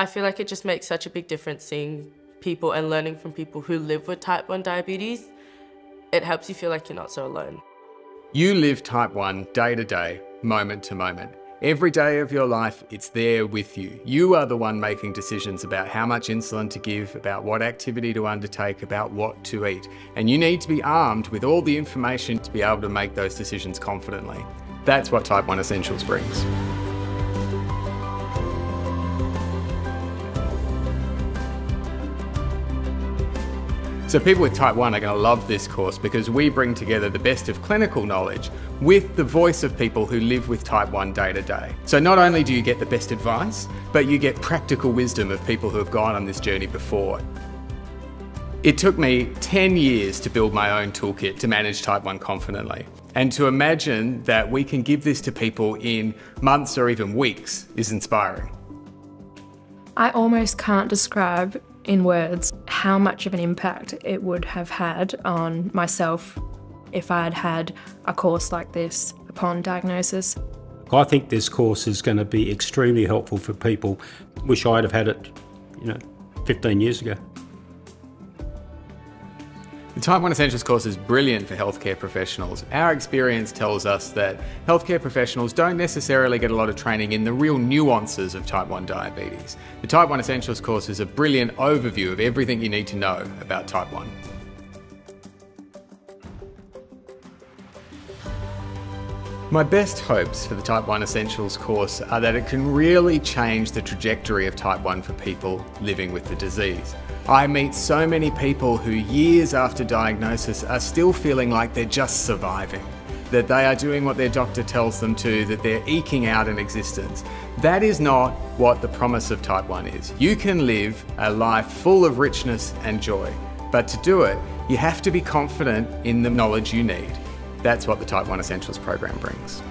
I feel like it just makes such a big difference seeing people and learning from people who live with type 1 diabetes. It helps you feel like you're not so alone. You live type 1 day to day, moment to moment. Every day of your life, it's there with you. You are the one making decisions about how much insulin to give, about what activity to undertake, about what to eat. And you need to be armed with all the information to be able to make those decisions confidently. That's what Type 1 Essentials brings. So people with type 1 are going to love this course because we bring together the best of clinical knowledge with the voice of people who live with type 1 day to day. So not only do you get the best advice, but you get practical wisdom of people who have gone on this journey before. It took me 10 years to build my own toolkit to manage type 1 confidently. And to imagine that we can give this to people in months or even weeks is inspiring. I almost can't describe in words how much of an impact it would have had on myself if I had had a course like this upon diagnosis. I think this course is going to be extremely helpful for people. Wish I'd have had it, you know, 15 years ago. The Type 1 Essentials course is brilliant for healthcare professionals. Our experience tells us that healthcare professionals don't necessarily get a lot of training in the real nuances of Type 1 diabetes. The Type 1 Essentials course is a brilliant overview of everything you need to know about Type 1. My best hopes for the Type 1 Essentials course are that it can really change the trajectory of Type 1 for people living with the disease. I meet so many people who years after diagnosis are still feeling like they're just surviving, that they are doing what their doctor tells them to, that they're eking out an existence. That is not what the promise of type 1 is. You can live a life full of richness and joy, but to do it, you have to be confident in the knowledge you need. That's what the Type 1 Essentials program brings.